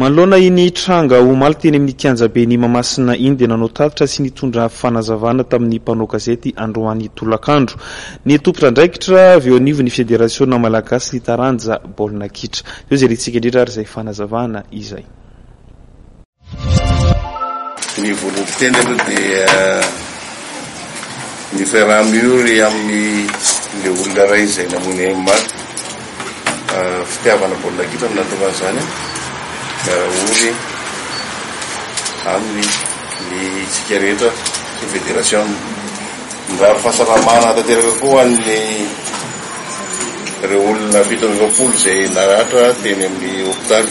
Manoloana iny tranga omaly teny amin'ny kianjaben'i Mahamasina iny dia nanao tatitra sy nitondra fanazavana tamin'ny mpanao gazety androany tolakandro ny tompon'andraikitra avy eo anivon'ny Federasiona malagasin'ny taranja baolina kitra. Teo izay retsika indrindra ary izay fanazavana izay. Ny volon-teny aloha dia mifandraha miory amin'ilay olona iray izay namoy ahy maty. Fitiavana baolina kitra no nahatonga an'izany. Miara-ory aminy ny isika rehetra sy ny federasiona. Mirary fahasalamana tanteraka koa ho an'ireo olona fito amby efapolo izay naratra teny amin'ny hopitaly.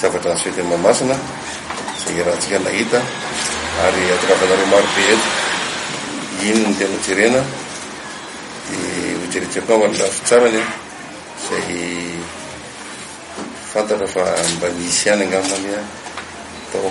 Zavatra azo heverina masina izay iarahantsika nahita ary atongavanareo marobe eto. Iny no tena jerena dia ho jerentsika koa amin'ny lafiny tsarany an! izay fantatra fa mba nisy ihany angambany tao.